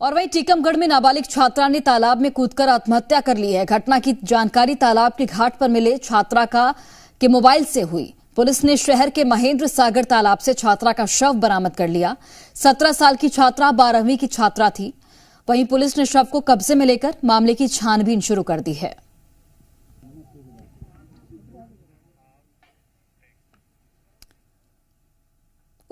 और वहीं टीकमगढ़ में नाबालिग छात्रा ने तालाब में कूदकर आत्महत्या कर ली है। घटना की जानकारी तालाब के घाट पर मिले छात्रा का, के मोबाइल से हुई। पुलिस ने शहर के महेंद्र सागर तालाब से छात्रा का शव बरामद कर लिया। सत्रह साल की छात्रा बारहवीं की छात्रा थी। वहीं पुलिस ने शव को कब्जे में लेकर मामले की छानबीन शुरू कर दी है।